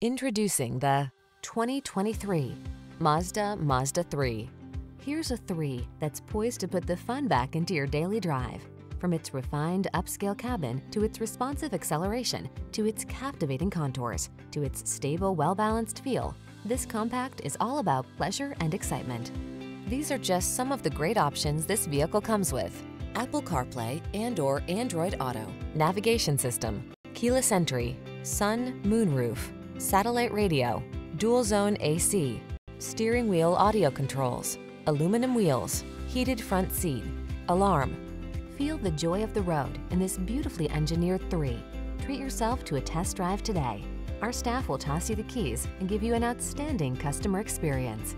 Introducing the 2023 Mazda Mazda 3. Here's a 3 that's poised to put the fun back into your daily drive. From its refined upscale cabin to its responsive acceleration to its captivating contours to its stable, well-balanced feel, this compact is all about pleasure and excitement. These are just some of the great options this vehicle comes with. Apple CarPlay and or Android Auto, navigation system, keyless entry, sun, moonroof, satellite radio, dual zone AC, steering wheel audio controls, aluminum wheels, heated front seat, alarm. Feel the joy of the road in this beautifully engineered 3. Treat yourself to a test drive today. Our staff will toss you the keys and give you an outstanding customer experience.